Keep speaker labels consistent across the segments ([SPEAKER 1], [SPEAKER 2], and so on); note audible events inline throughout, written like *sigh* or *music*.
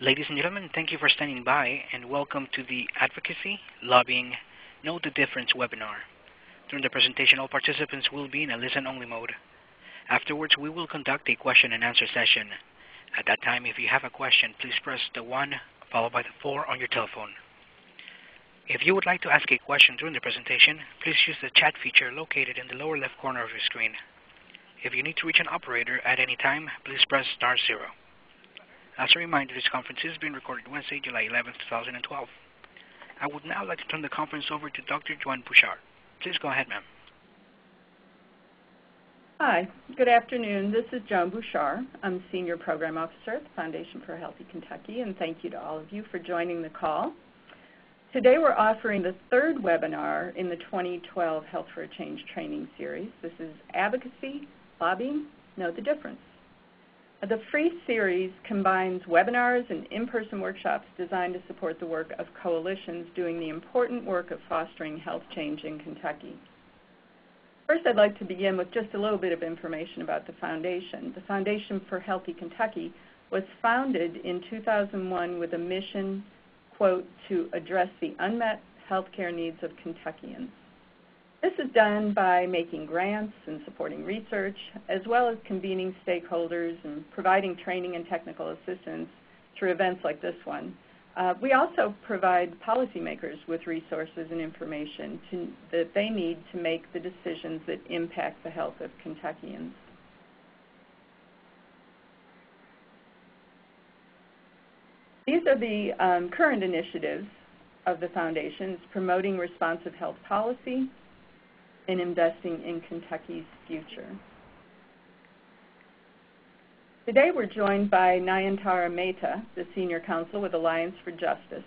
[SPEAKER 1] Ladies and gentlemen, thank you for standing by, and welcome to the Advocacy Lobbying Know the Difference webinar. During the presentation, all participants will be in a listen-only mode. Afterwards, we will conduct a question and answer session. At that time, if you have a question, please press the 1 followed by the 4 on your telephone. If you would like to ask a question during the presentation, please use the chat feature located in the lower left corner of your screen. If you need to reach an operator at any time, please press star 0. As a reminder, this conference is being recorded Wednesday, July 11, 2012. I would now like to turn the conference over to Dr. Joanne Bouchard. Please go ahead, ma'am.
[SPEAKER 2] Hi, good afternoon. This is Joan Bouchard. I'm Senior Program Officer at the Foundation for Healthy Kentucky, and thank you to all of you for joining the call. Today we're offering the third webinar in the 2012 Health for a Change training series. This is Advocacy, Lobbying, Know the Difference. The free series combines webinars and in-person workshops designed to support the work of coalitions doing the important work of fostering health change in Kentucky. First, I'd like to begin with just a little bit of information about the Foundation. The Foundation for Healthy Kentucky was founded in 2001 with a mission, quote, to address the unmet healthcare needs of Kentuckians. This is done by making grants and supporting research, as well as convening stakeholders and providing training and technical assistance through events like this one. Uh, we also provide policymakers with resources and information to, that they need to make the decisions that impact the health of Kentuckians. These are the um, current initiatives of the Foundation. It's promoting responsive health policy, in investing in Kentucky's future. Today we're joined by Nayantara Mehta, the Senior Counsel with Alliance for Justice.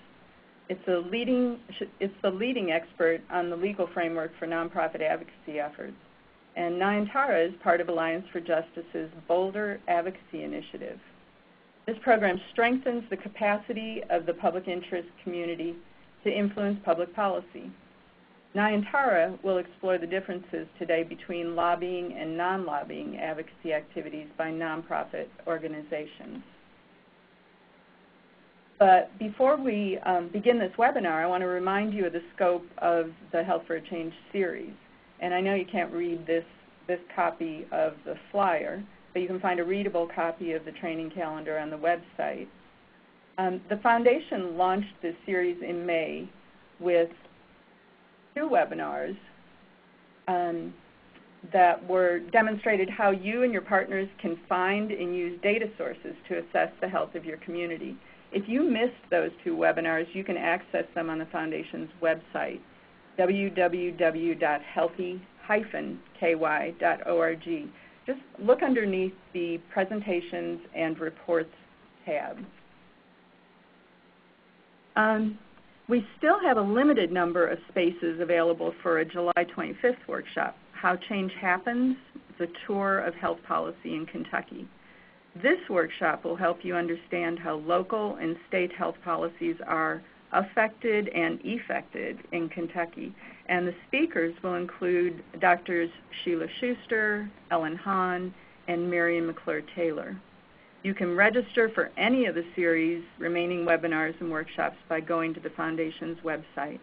[SPEAKER 2] It's, a leading, it's the leading expert on the legal framework for nonprofit advocacy efforts. And Nayantara is part of Alliance for Justice's Bolder Advocacy Initiative. This program strengthens the capacity of the public interest community to influence public policy. Nayantara will explore the differences today between lobbying and non-lobbying advocacy activities by nonprofit organizations. But before we um, begin this webinar, I want to remind you of the scope of the Health for a Change series. And I know you can't read this, this copy of the flyer, but you can find a readable copy of the training calendar on the website. Um, the Foundation launched this series in May with two webinars um, that were demonstrated how you and your partners can find and use data sources to assess the health of your community. If you missed those two webinars, you can access them on the Foundation's website, www.healthy-ky.org. Just look underneath the Presentations and Reports tab. Um, we still have a limited number of spaces available for a July 25th workshop, How Change Happens, the Tour of Health Policy in Kentucky. This workshop will help you understand how local and state health policies are affected and effected in Kentucky. And the speakers will include Drs. Sheila Schuster, Ellen Hahn, and Marion McClure Taylor. You can register for any of the series remaining webinars and workshops by going to the Foundation's website.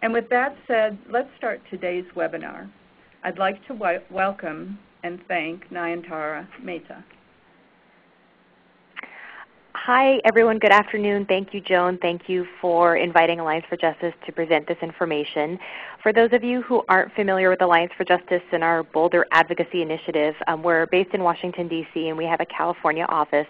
[SPEAKER 2] And with that said, let's start today's webinar. I'd like to welcome and thank Nayantara Mehta.
[SPEAKER 3] Hi, everyone. Good afternoon. Thank you, Joan. Thank you for inviting Alliance for Justice to present this information. For those of you who aren't familiar with Alliance for Justice and our Bolder Advocacy Initiative, um, we're based in Washington, D.C., and we have a California office.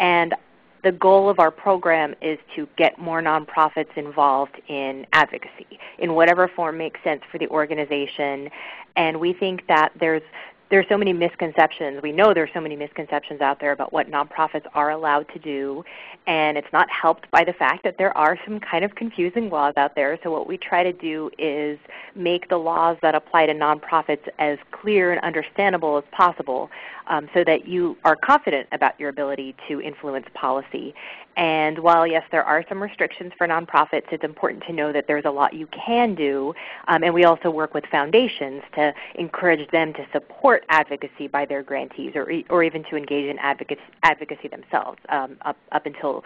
[SPEAKER 3] And the goal of our program is to get more nonprofits involved in advocacy in whatever form makes sense for the organization. And we think that there's there's so many misconceptions. We know there are so many misconceptions out there about what nonprofits are allowed to do, and it's not helped by the fact that there are some kind of confusing laws out there. So what we try to do is make the laws that apply to nonprofits as clear and understandable as possible um, so that you are confident about your ability to influence policy. And while yes, there are some restrictions for nonprofits, it's important to know that there's a lot you can do. Um, and we also work with foundations to encourage them to support advocacy by their grantees or, or even to engage in advocacy, advocacy themselves um, up, up until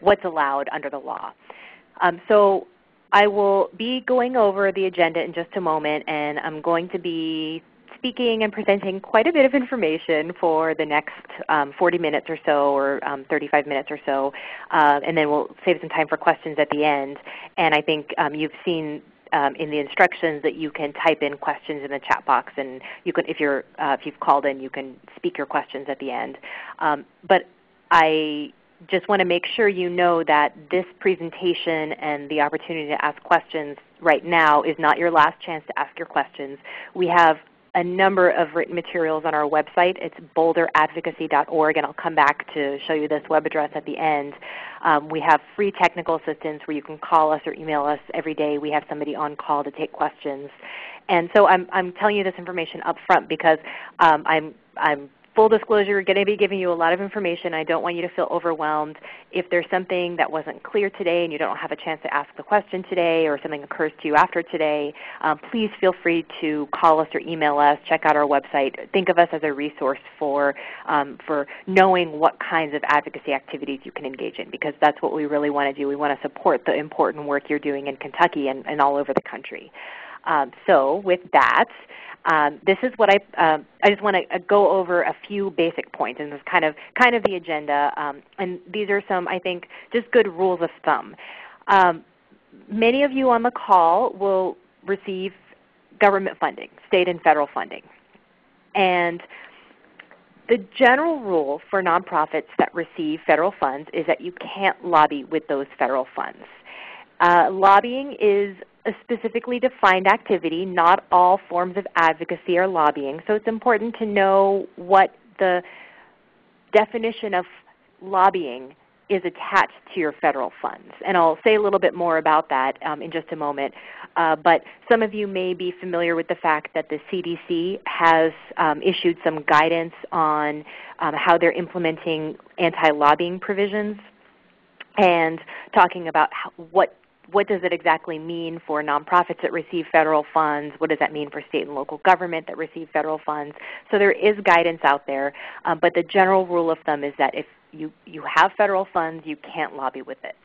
[SPEAKER 3] what's allowed under the law. Um, so I will be going over the agenda in just a moment, and I'm going to be speaking and presenting quite a bit of information for the next um, 40 minutes or so or um, 35 minutes or so, uh, and then we'll save some time for questions at the end. And I think um, you've seen um, in the instructions that you can type in questions in the chat box, and you can, if you're uh, if you've called in, you can speak your questions at the end. Um, but I just want to make sure you know that this presentation and the opportunity to ask questions right now is not your last chance to ask your questions. We have a number of written materials on our website. It's bolderadvocacy.org, and I'll come back to show you this web address at the end. Um, we have free technical assistance where you can call us or email us every day. We have somebody on call to take questions. And so I'm, I'm telling you this information up front because um, I'm, I'm full disclosure, we're going to be giving you a lot of information. I don't want you to feel overwhelmed. If there's something that wasn't clear today and you don't have a chance to ask the question today or something occurs to you after today, um, please feel free to call us or email us, check out our website. Think of us as a resource for, um, for knowing what kinds of advocacy activities you can engage in because that's what we really want to do. We want to support the important work you're doing in Kentucky and, and all over the country. Um, so with that, um, this is what I, uh, I just want to uh, go over a few basic points, and this is kind of, kind of the agenda. Um, and these are some, I think, just good rules of thumb. Um, many of you on the call will receive government funding, state and federal funding. And the general rule for nonprofits that receive federal funds is that you can't lobby with those federal funds. Uh, lobbying is a specifically defined activity. Not all forms of advocacy are lobbying. So it's important to know what the definition of lobbying is attached to your federal funds. And I'll say a little bit more about that um, in just a moment. Uh, but some of you may be familiar with the fact that the CDC has um, issued some guidance on um, how they're implementing anti-lobbying provisions and talking about how, what what does it exactly mean for nonprofits that receive federal funds? What does that mean for state and local government that receive federal funds? So there is guidance out there, um, but the general rule of thumb is that if you, you have federal funds, you can't lobby with it.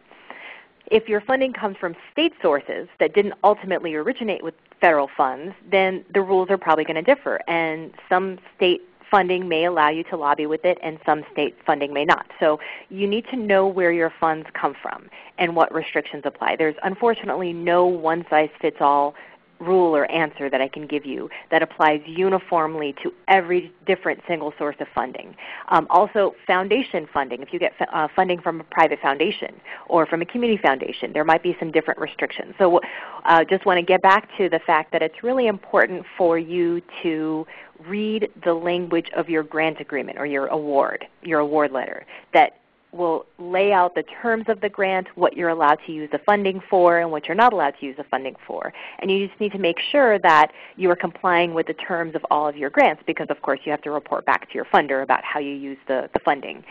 [SPEAKER 3] If your funding comes from state sources that didn't ultimately originate with federal funds, then the rules are probably going to differ. And some state funding may allow you to lobby with it and some state funding may not. So you need to know where your funds come from and what restrictions apply. There's unfortunately no one-size-fits-all rule or answer that I can give you that applies uniformly to every different single source of funding. Um, also, foundation funding. If you get uh, funding from a private foundation or from a community foundation, there might be some different restrictions. So uh, just want to get back to the fact that it's really important for you to read the language of your grant agreement or your award, your award letter, that will lay out the terms of the grant, what you're allowed to use the funding for, and what you're not allowed to use the funding for. And you just need to make sure that you are complying with the terms of all of your grants because of course you have to report back to your funder about how you use the, the funding.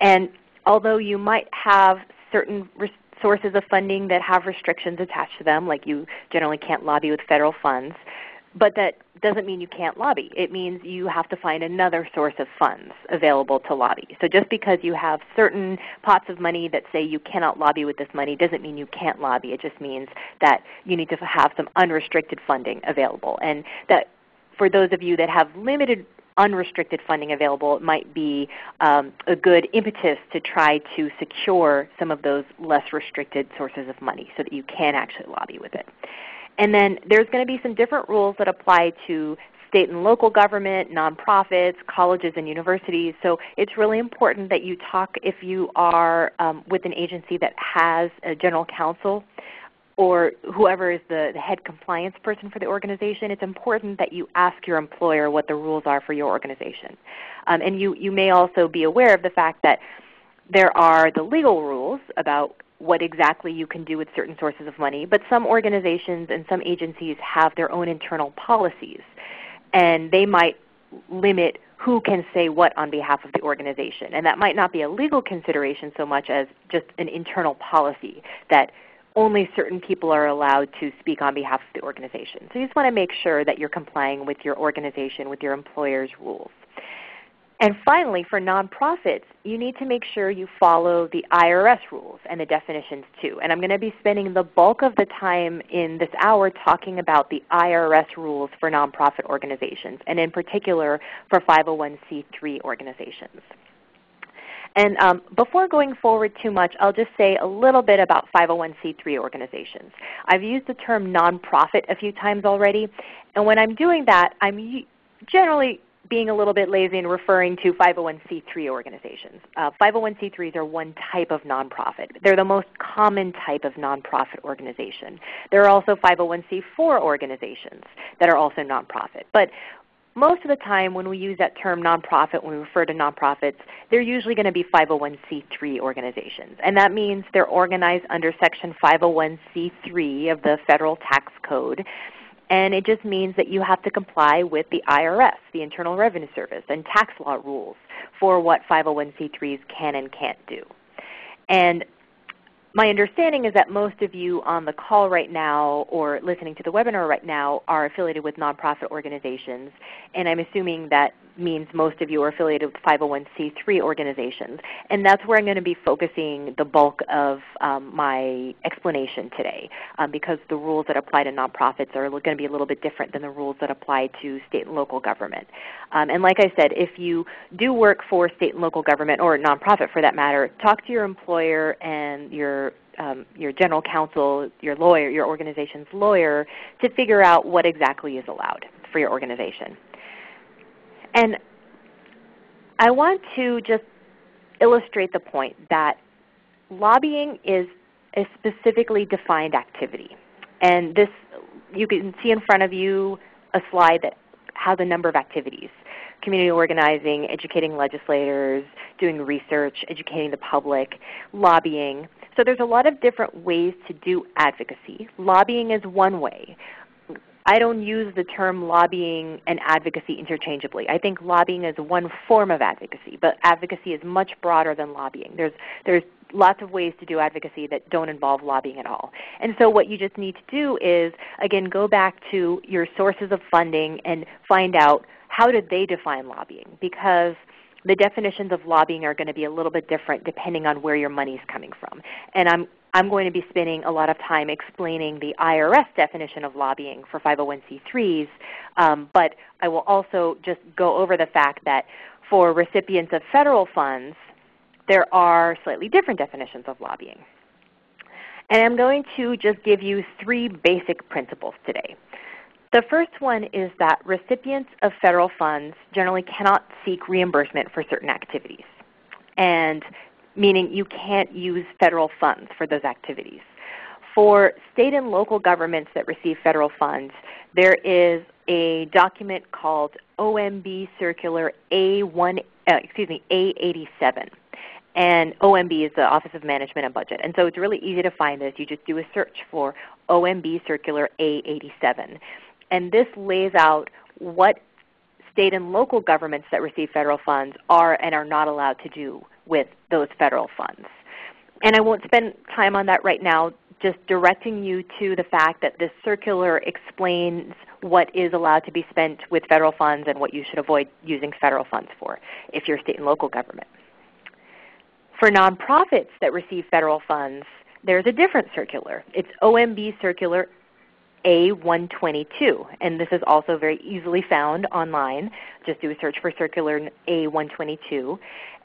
[SPEAKER 3] And although you might have certain sources of funding that have restrictions attached to them, like you generally can't lobby with federal funds, but that doesn't mean you can't lobby. It means you have to find another source of funds available to lobby. So just because you have certain pots of money that say you cannot lobby with this money doesn't mean you can't lobby. It just means that you need to have some unrestricted funding available. And that for those of you that have limited unrestricted funding available, it might be um, a good impetus to try to secure some of those less restricted sources of money so that you can actually lobby with it. And then there's going to be some different rules that apply to state and local government, nonprofits, colleges and universities. So it's really important that you talk if you are um, with an agency that has a general counsel or whoever is the, the, head compliance person for the organization, it's important that you ask your employer what the rules are for your organization. Um, and you, you may also be aware of the fact that there are the legal rules about what exactly you can do with certain sources of money, but some organizations and some agencies have their own internal policies, and they might limit who can say what on behalf of the organization. And that might not be a legal consideration so much as just an internal policy that only certain people are allowed to speak on behalf of the organization. So you just want to make sure that you're complying with your organization, with your employer's rules. And finally, for nonprofits, you need to make sure you follow the IRS rules and the definitions too. And I'm going to be spending the bulk of the time in this hour talking about the IRS rules for nonprofit organizations, and in particular for 501c3 organizations. And um, before going forward too much, I'll just say a little bit about 501c3 organizations. I've used the term nonprofit a few times already, and when I'm doing that, I'm generally being a little bit lazy and referring to 501c3 organizations. Uh, 501c3s are one type of nonprofit. They're the most common type of nonprofit organization. There are also 501c4 organizations that are also nonprofit. But most of the time when we use that term nonprofit, when we refer to nonprofits, they're usually going to be 501c3 organizations. And that means they're organized under Section 501c3 of the Federal Tax Code and it just means that you have to comply with the IRS, the Internal Revenue Service, and tax law rules for what 501c3s can and can't do. And my understanding is that most of you on the call right now or listening to the webinar right now are affiliated with nonprofit organizations, and I'm assuming that means most of you are affiliated with 501c3 organizations. And that's where I'm going to be focusing the bulk of um, my explanation today um, because the rules that apply to nonprofits are going to be a little bit different than the rules that apply to state and local government. Um, and like I said, if you do work for state and local government or nonprofit for that matter, talk to your employer and your um, your general counsel, your lawyer, your organization's lawyer to figure out what exactly is allowed for your organization. And I want to just illustrate the point that lobbying is a specifically defined activity. And this, you can see in front of you a slide that has a number of activities. Community organizing, educating legislators, doing research, educating the public, lobbying. So there's a lot of different ways to do advocacy. Lobbying is one way. I don't use the term lobbying and advocacy interchangeably. I think lobbying is one form of advocacy, but advocacy is much broader than lobbying. There's, there's lots of ways to do advocacy that don't involve lobbying at all. And so what you just need to do is, again, go back to your sources of funding and find out how did they define lobbying because the definitions of lobbying are going to be a little bit different depending on where your money is coming from. And I'm I'm going to be spending a lot of time explaining the IRS definition of lobbying for 501c3s, um, but I will also just go over the fact that for recipients of federal funds, there are slightly different definitions of lobbying. And I'm going to just give you three basic principles today. The first one is that recipients of federal funds generally cannot seek reimbursement for certain activities. And meaning you can't use federal funds for those activities. For state and local governments that receive federal funds, there is a document called OMB Circular A1, uh, excuse me, A87. And OMB is the Office of Management and Budget. And so it's really easy to find this. You just do a search for OMB Circular A87. And this lays out what state and local governments that receive federal funds are and are not allowed to do with those federal funds. And I won't spend time on that right now, just directing you to the fact that this circular explains what is allowed to be spent with federal funds and what you should avoid using federal funds for if you're state and local government. For nonprofits that receive federal funds, there's a different circular. It's OMB Circular A122, and this is also very easily found online. Just do a search for Circular A122.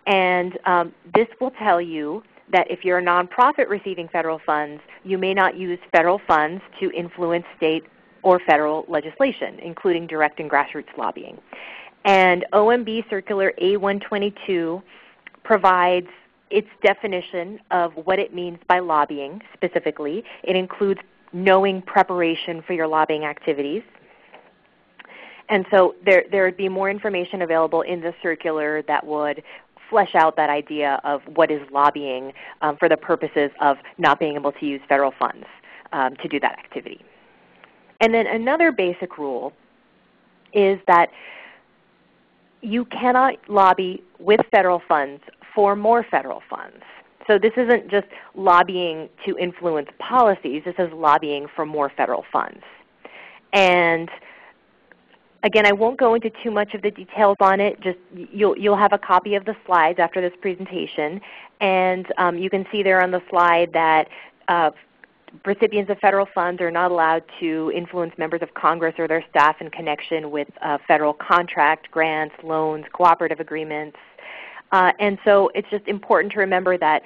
[SPEAKER 3] And um, this will tell you that if you're a nonprofit receiving federal funds, you may not use federal funds to influence state or federal legislation, including direct and grassroots lobbying. And OMB Circular A122 provides its definition of what it means by lobbying specifically. It includes knowing preparation for your lobbying activities. And so there, there would be more information available in the circular that would flesh out that idea of what is lobbying um, for the purposes of not being able to use federal funds um, to do that activity. And then another basic rule is that you cannot lobby with federal funds for more federal funds. So this isn't just lobbying to influence policies, this is lobbying for more federal funds. And again, I won't go into too much of the details on it. Just you'll, you'll have a copy of the slides after this presentation. And um, you can see there on the slide that uh, recipients of federal funds are not allowed to influence members of Congress or their staff in connection with uh, federal contract, grants, loans, cooperative agreements, uh, and so it's just important to remember that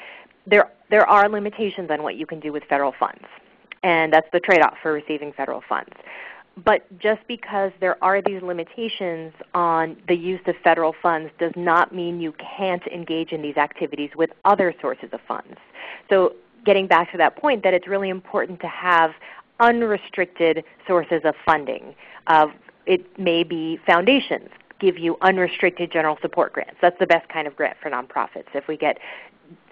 [SPEAKER 3] there, there are limitations on what you can do with federal funds. And that's the trade-off for receiving federal funds. But just because there are these limitations on the use of federal funds does not mean you can't engage in these activities with other sources of funds. So getting back to that point that it's really important to have unrestricted sources of funding. Uh, it may be foundations, give you unrestricted general support grants. That's the best kind of grant for nonprofits. If we get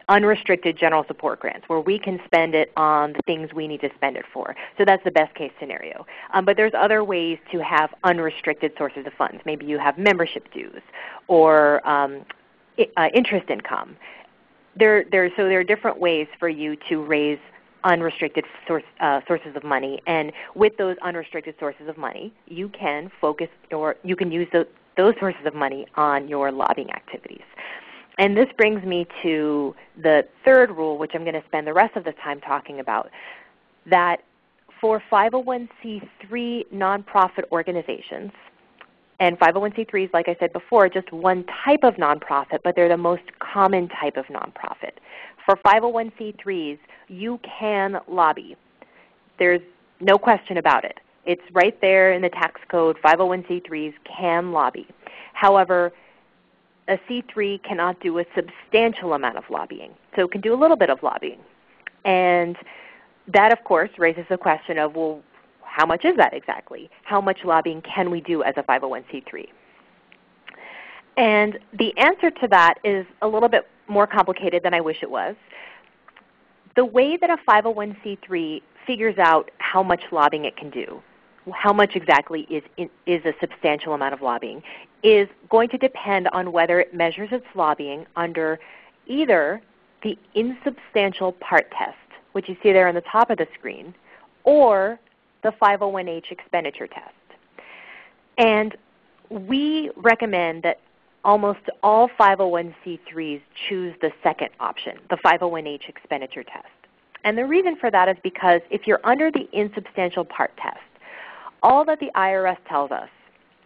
[SPEAKER 3] unrestricted general support grants where we can spend it on the things we need to spend it for. So that's the best case scenario. Um, but there's other ways to have unrestricted sources of funds. Maybe you have membership dues or um, uh, interest income. There, there, so there are different ways for you to raise unrestricted source, uh, sources of money. And with those unrestricted sources of money, you can focus or you can use the, those sources of money on your lobbying activities. And this brings me to the third rule, which I'm going to spend the rest of the time talking about, that for 501c3 nonprofit organizations, and 501c3s, like I said before, just one type of nonprofit, but they're the most common type of nonprofit. For 501c3s, you can lobby. There's no question about it. It's right there in the tax code. 501c3s can lobby. However, a C3 cannot do a substantial amount of lobbying. So it can do a little bit of lobbying. And that, of course, raises the question of, well, how much is that exactly? How much lobbying can we do as a 501c3? And the answer to that is a little bit more complicated than I wish it was. The way that a 501c3 figures out how much lobbying it can do how much exactly is, is a substantial amount of lobbying is going to depend on whether it measures its lobbying under either the insubstantial part test, which you see there on the top of the screen, or the 501H expenditure test. And we recommend that almost all 501c3s choose the second option, the 501H expenditure test. And the reason for that is because if you're under the insubstantial part test, all that the IRS tells us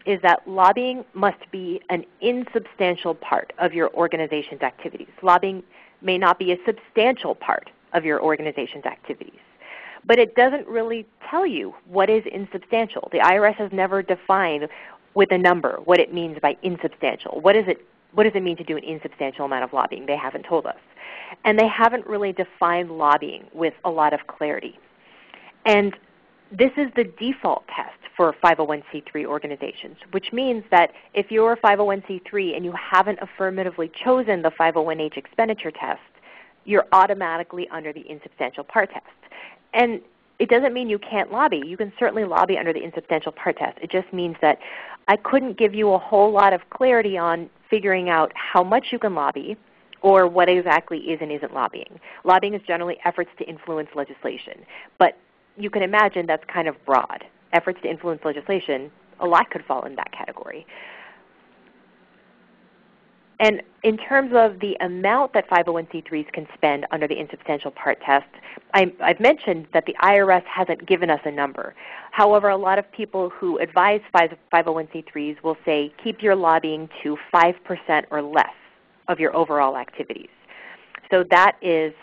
[SPEAKER 3] is that lobbying must be an insubstantial part of your organization's activities. Lobbying may not be a substantial part of your organization's activities. But it doesn't really tell you what is insubstantial. The IRS has never defined with a number what it means by insubstantial. What, is it, what does it mean to do an insubstantial amount of lobbying? They haven't told us. And they haven't really defined lobbying with a lot of clarity. And this is the default test for 501c3 organizations, which means that if you're a 501c3 and you haven't affirmatively chosen the 501h expenditure test, you're automatically under the insubstantial part test. And it doesn't mean you can't lobby. You can certainly lobby under the insubstantial part test. It just means that I couldn't give you a whole lot of clarity on figuring out how much you can lobby or what exactly is and isn't lobbying. Lobbying is generally efforts to influence legislation. But you can imagine that's kind of broad. Efforts to influence legislation, a lot could fall in that category. And in terms of the amount that 501c3s can spend under the insubstantial part test, I, have mentioned that the IRS hasn't given us a number. However, a lot of people who advise 501c3s will say keep your lobbying to 5% or less of your overall activities. So that is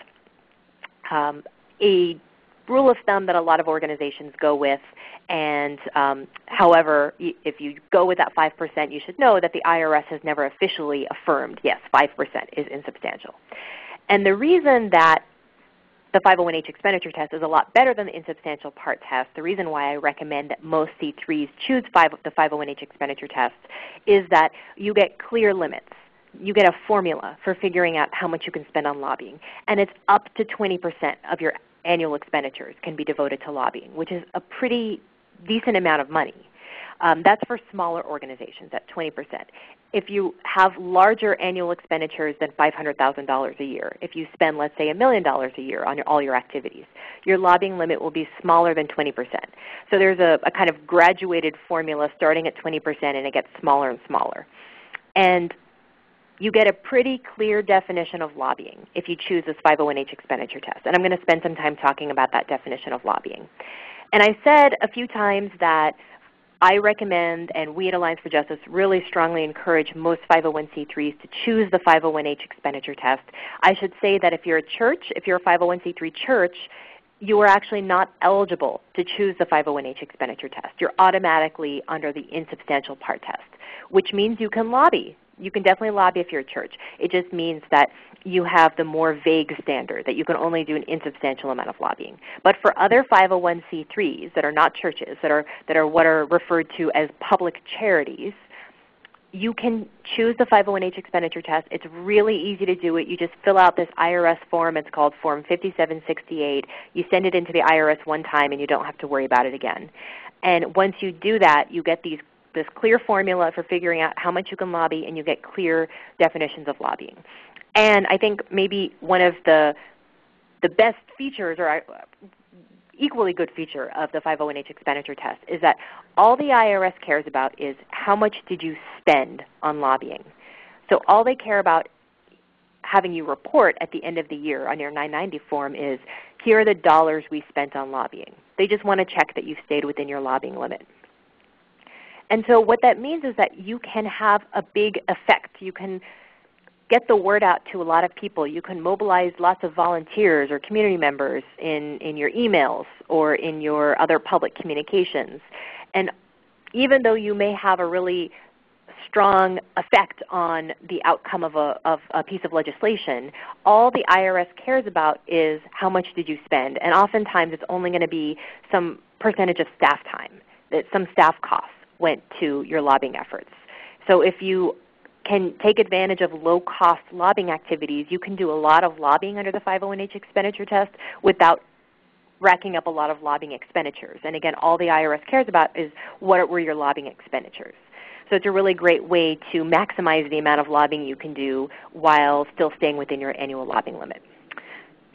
[SPEAKER 3] um, a rule of thumb that a lot of organizations go with. And um, however, if you go with that 5%, you should know that the IRS has never officially affirmed, yes, 5% is insubstantial. And the reason that the 501H expenditure test is a lot better than the insubstantial part test. The reason why I recommend that most C3s choose five, the 501H expenditure test is that you get clear limits. You get a formula for figuring out how much you can spend on lobbying. And it's up to 20% of your annual expenditures can be devoted to lobbying, which is a pretty decent amount of money. Um, that's for smaller organizations at 20%. If you have larger annual expenditures than $500,000 a year, if you spend let's say a million dollars a year on your, all your activities, your lobbying limit will be smaller than 20%. So there's a, a kind of graduated formula starting at 20% and it gets smaller and smaller. And you get a pretty clear definition of lobbying if you choose this 501H expenditure test. And I'm going to spend some time talking about that definition of lobbying. And I said a few times that I recommend, and we at Alliance for Justice really strongly encourage most 501c3s to choose the 501H expenditure test. I should say that if you're a church, if you're a 501c3 church, you are actually not eligible to choose the 501H expenditure test. You're automatically under the insubstantial part test, which means you can lobby you can definitely lobby if you're a church. It just means that you have the more vague standard that you can only do an insubstantial amount of lobbying. But for other 501c3s that are not churches, that are, that are what are referred to as public charities, you can choose the 501H expenditure test. It's really easy to do it. You just fill out this IRS form. It's called Form 5768. You send it into the IRS one time and you don't have to worry about it again. And once you do that, you get these this clear formula for figuring out how much you can lobby, and you get clear definitions of lobbying. And I think maybe one of the the best features, or uh, equally good feature of the 501H expenditure test is that all the IRS cares about is how much did you spend on lobbying. So all they care about having you report at the end of the year on your 990 form is here are the dollars we spent on lobbying. They just want to check that you stayed within your lobbying limit. And so what that means is that you can have a big effect. You can get the word out to a lot of people. You can mobilize lots of volunteers or community members in, in your emails or in your other public communications. And even though you may have a really strong effect on the outcome of a, of a piece of legislation, all the IRS cares about is how much did you spend. And oftentimes it's only going to be some percentage of staff time, some staff costs went to your lobbying efforts. So if you can take advantage of low-cost lobbying activities, you can do a lot of lobbying under the 501H expenditure test without racking up a lot of lobbying expenditures. And again, all the IRS cares about is what were your lobbying expenditures. So it's a really great way to maximize the amount of lobbying you can do while still staying within your annual lobbying limit.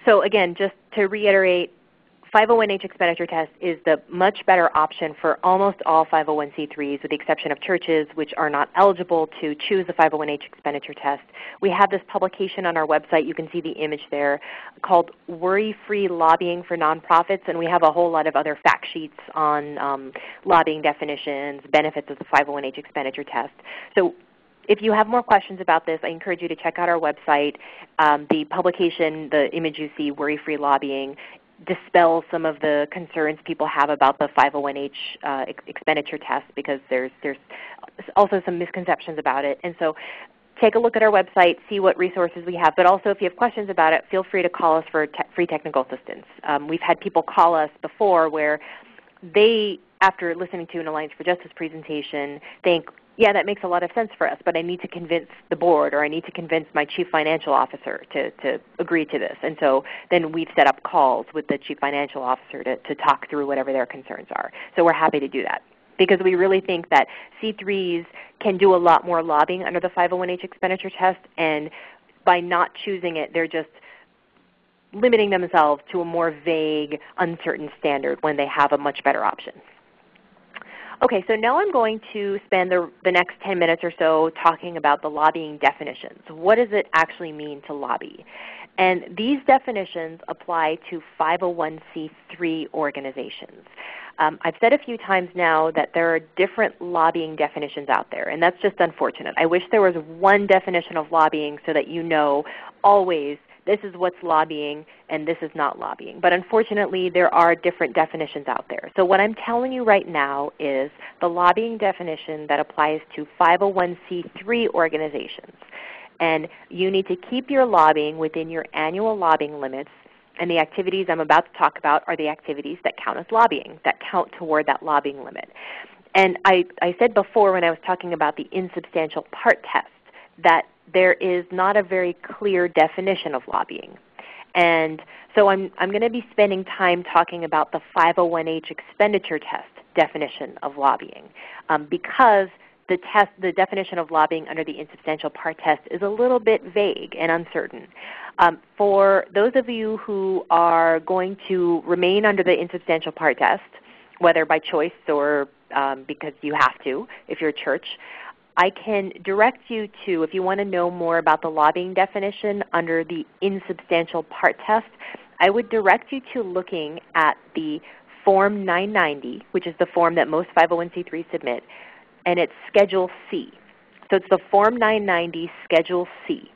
[SPEAKER 3] So again, just to reiterate, 501H expenditure test is the much better option for almost all 501c3s with the exception of churches which are not eligible to choose the 501H expenditure test. We have this publication on our website. You can see the image there called Worry-Free Lobbying for Nonprofits and we have a whole lot of other fact sheets on um, lobbying definitions, benefits of the 501H expenditure test. So if you have more questions about this, I encourage you to check out our website. Um, the publication, the image you see, Worry Free Lobbying, dispel some of the concerns people have about the 501H uh, expenditure test because there's, there's also some misconceptions about it. And so take a look at our website, see what resources we have. But also if you have questions about it, feel free to call us for te free technical assistance. Um, we've had people call us before where they, after listening to an Alliance for Justice presentation, think, yeah, that makes a lot of sense for us, but I need to convince the board or I need to convince my chief financial officer to, to agree to this. And so then we've set up calls with the chief financial officer to, to talk through whatever their concerns are. So we're happy to do that because we really think that C3s can do a lot more lobbying under the 501H expenditure test, and by not choosing it, they're just limiting themselves to a more vague, uncertain standard when they have a much better option. Okay, so now I'm going to spend the, the next 10 minutes or so talking about the lobbying definitions. What does it actually mean to lobby? And these definitions apply to 501c3 organizations. Um, I've said a few times now that there are different lobbying definitions out there, and that's just unfortunate. I wish there was one definition of lobbying so that you know always this is what's lobbying and this is not lobbying. But unfortunately, there are different definitions out there. So what I'm telling you right now is the lobbying definition that applies to 501c3 organizations. And you need to keep your lobbying within your annual lobbying limits and the activities I'm about to talk about are the activities that count as lobbying, that count toward that lobbying limit. And I, I said before when I was talking about the insubstantial part test that there is not a very clear definition of lobbying. And so I'm, I'm going to be spending time talking about the 501H expenditure test definition of lobbying um, because the, test, the definition of lobbying under the insubstantial part test is a little bit vague and uncertain. Um, for those of you who are going to remain under the insubstantial part test, whether by choice or um, because you have to if you're a church, I can direct you to, if you want to know more about the lobbying definition under the insubstantial part test, I would direct you to looking at the Form 990, which is the form that most 501c3 submit, and it's Schedule C. So it's the Form 990 Schedule C.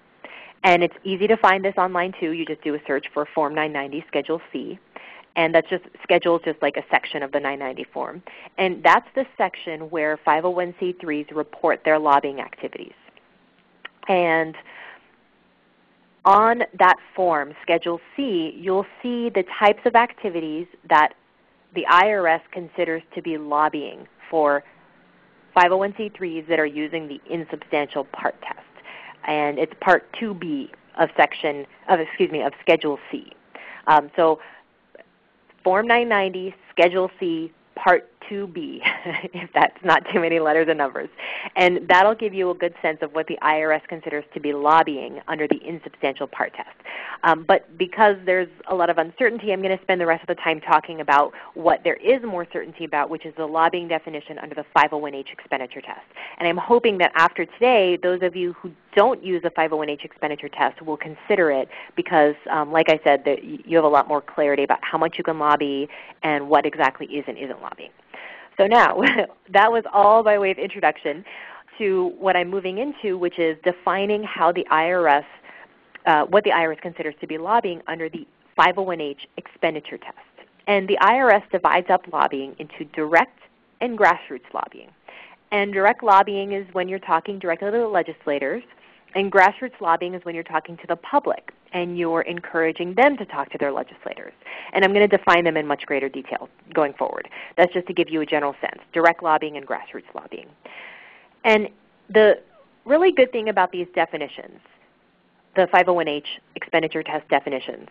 [SPEAKER 3] And it's easy to find this online too. You just do a search for Form 990 Schedule C. And that's just schedule just like a section of the 990 form. And that's the section where 501c3s report their lobbying activities. And on that form, Schedule C, you'll see the types of activities that the IRS considers to be lobbying for 501c3s that are using the insubstantial part test. And it's part 2B of section of excuse me of Schedule C. Um, so Form 990, Schedule C, Part 2B, *laughs* if that's not too many letters and numbers. And that'll give you a good sense of what the IRS considers to be lobbying under the insubstantial part test. Um, but because there's a lot of uncertainty, I'm going to spend the rest of the time talking about what there is more certainty about, which is the lobbying definition under the 501H expenditure test. And I'm hoping that after today, those of you who don't use the 501H expenditure test will consider it because, um, like I said, that you have a lot more clarity about how much you can lobby and what exactly is and isn't lobbying. So now, *laughs* that was all by way of introduction to what I'm moving into, which is defining how the IRS, uh, what the IRS considers to be lobbying under the 501H expenditure test. And the IRS divides up lobbying into direct and grassroots lobbying. And direct lobbying is when you're talking directly to the legislators, and grassroots lobbying is when you're talking to the public and you're encouraging them to talk to their legislators. And I'm going to define them in much greater detail going forward. That's just to give you a general sense, direct lobbying and grassroots lobbying. And the really good thing about these definitions, the 501H expenditure test definitions,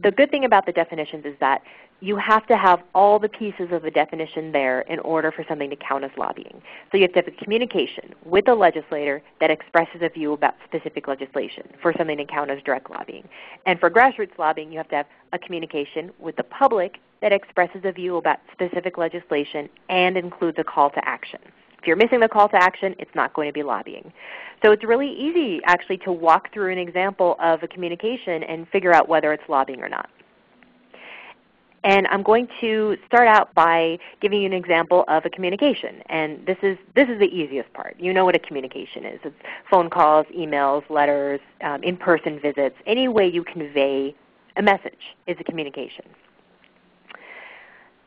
[SPEAKER 3] the good thing about the definitions is that you have to have all the pieces of the definition there in order for something to count as lobbying. So you have to have a communication with a legislator that expresses a view about specific legislation for something to count as direct lobbying. And for grassroots lobbying, you have to have a communication with the public that expresses a view about specific legislation and includes a call to action. If you're missing the call to action, it's not going to be lobbying. So it's really easy actually to walk through an example of a communication and figure out whether it's lobbying or not. And I'm going to start out by giving you an example of a communication. And this is, this is the easiest part. You know what a communication is. It's phone calls, emails, letters, um, in-person visits. Any way you convey a message is a communication.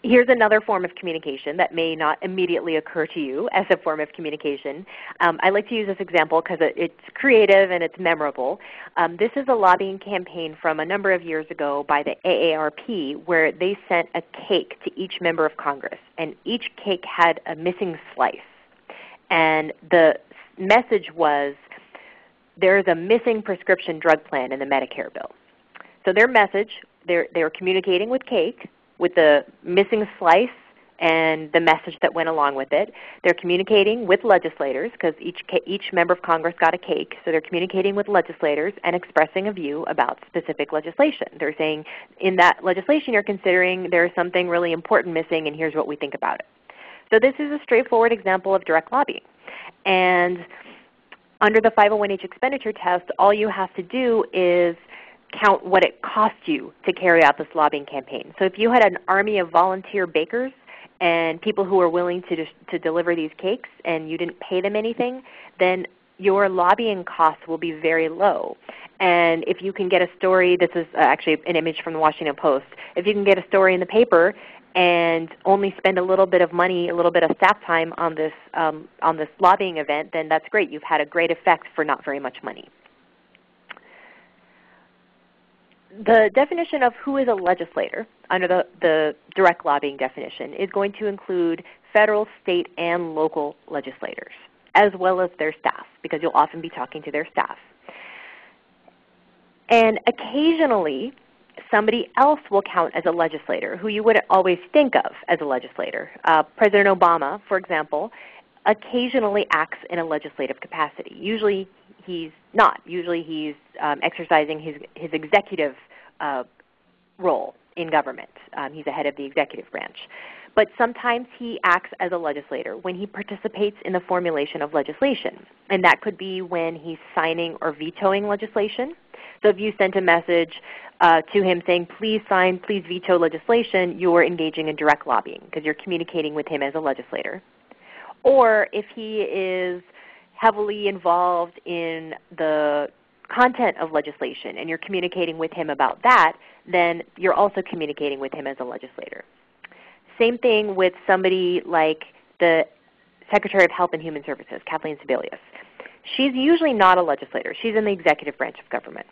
[SPEAKER 3] Here's another form of communication that may not immediately occur to you as a form of communication. Um, I like to use this example because it, it's creative and it's memorable. Um, this is a lobbying campaign from a number of years ago by the AARP where they sent a cake to each member of Congress. And each cake had a missing slice. And the message was, there is a missing prescription drug plan in the Medicare bill. So their message, they're, they're communicating with cake with the missing slice and the message that went along with it. They're communicating with legislators because each, each member of Congress got a cake. So they're communicating with legislators and expressing a view about specific legislation. They're saying, in that legislation you're considering, there's something really important missing and here's what we think about it. So this is a straightforward example of direct lobbying. And under the 501H expenditure test, all you have to do is count what it cost you to carry out this lobbying campaign. So if you had an army of volunteer bakers and people who were willing to, to deliver these cakes and you didn't pay them anything, then your lobbying costs will be very low. And if you can get a story, this is actually an image from the Washington Post, if you can get a story in the paper and only spend a little bit of money, a little bit of staff time on this, um, on this lobbying event, then that's great. You've had a great effect for not very much money. The definition of who is a legislator under the, the direct lobbying definition is going to include federal, state, and local legislators, as well as their staff, because you'll often be talking to their staff. And occasionally, somebody else will count as a legislator who you wouldn't always think of as a legislator. Uh, President Obama, for example, occasionally acts in a legislative capacity. Usually he's not. Usually he's um, exercising his, his executive uh, role in government. Um, he's the head of the executive branch. But sometimes he acts as a legislator when he participates in the formulation of legislation. And that could be when he's signing or vetoing legislation. So if you sent a message uh, to him saying, please sign, please veto legislation, you're engaging in direct lobbying because you're communicating with him as a legislator. Or if he is heavily involved in the content of legislation and you're communicating with him about that, then you're also communicating with him as a legislator. Same thing with somebody like the Secretary of Health and Human Services, Kathleen Sebelius. She's usually not a legislator. She's in the executive branch of government.